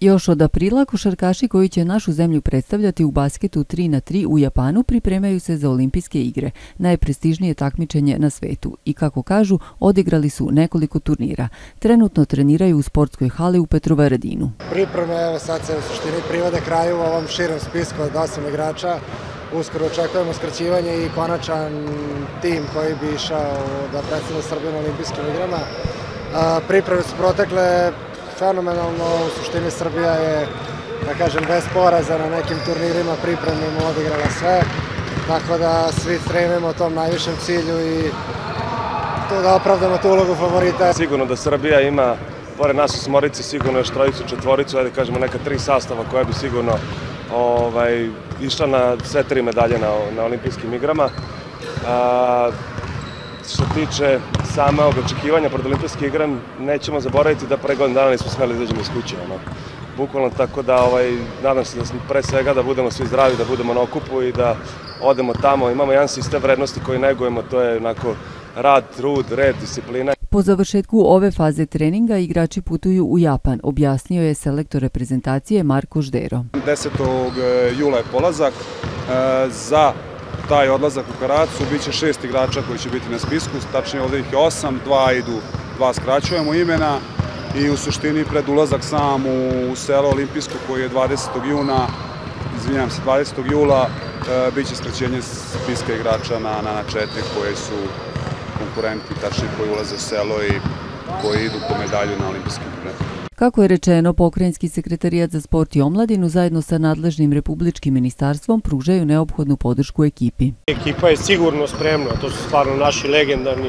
Još od aprila košarkaši koji će našu zemlju predstavljati u basketu 3 na 3 u Japanu pripremaju se za olimpijske igre, najprestižnije takmičenje na svetu i kako kažu, odigrali su nekoliko turnira. Trenutno treniraju u sportskoj hali u Petrovaradinu. Pripreme, evo sad se u suštini privode kraju u ovom širom spisku od 8 igrača. Uskoro očekujemo skraćivanje i konačan tim koji bi išao da predstavlja Srbiju na olimpijskim igrama. Pripreme su protekle fenomenalno, u suštini Srbija je, da kažem, bez poraza na nekim turnirima pripremimo odigrala sve, tako da svi stremimo tom najvišem cilju i to da opravdamo tu ulogu favorita. Sigurno da Srbija ima, pored nas osmorice, sigurno još trojicu, četvoricu, ajde kažemo neka tri sastava koja bi sigurno ovaj, išla na sve tri medalje na, na olimpijskim igrama. A, što tiče samog očekivanja pred olimpijske igre, nećemo zaboraviti da pre godin dana nismo smeli da izađemo iz kuće. Ono. Bukvalno tako da ovaj, nadam se da smo pre svega da budemo svi zdravi, da budemo na okupu i da odemo tamo. Imamo jedan sistem vrednosti koji negujemo, to je onako rad, trud, red, disciplina. Po završetku ove faze treninga igrači putuju u Japan, objasnio je selektor reprezentacije Marko Ždero. 10. jula je polazak e, za taj odlazak u Karacu, bit će šest igrača koji će biti na spisku, tačnije ovde ih je osam, dva idu, dva skraćujemo imena i u suštini pred ulazak sam u selo Olimpijsko koji je 20. juna, izvinjam se, 20. jula, e, bit će skraćenje spiska igrača na, na, na četiri koji su konkurenti, tačnije koji ulaze u selo i koji idu po medalju na olimpijskim igrama. Kako je rečeno, pokrajinski sekretarijat za sport i omladinu zajedno sa nadležnim republičkim ministarstvom pružaju neophodnu podršku ekipi. Ekipa je sigurno spremna, to su stvarno naši legendarni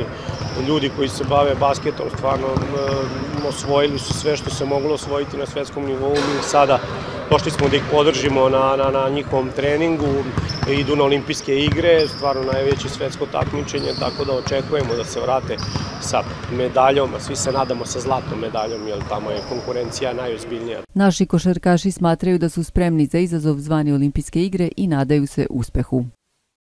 ljudi koji se bave basketom, stvarno osvojili su sve što se moglo osvojiti na svetskom nivou. Mi sada došli smo da ih podržimo na, na, na njihovom treningu, idu na olimpijske igre, stvarno najveće svetsko takmičenje, tako da očekujemo da se vrate sa medaljom, a svi se nadamo sa zlatnom medaljom, jer tamo je konkurencija najozbiljnija. Naši košarkaši smatraju da su spremni za izazov zvani olimpijske igre i nadaju se uspehu.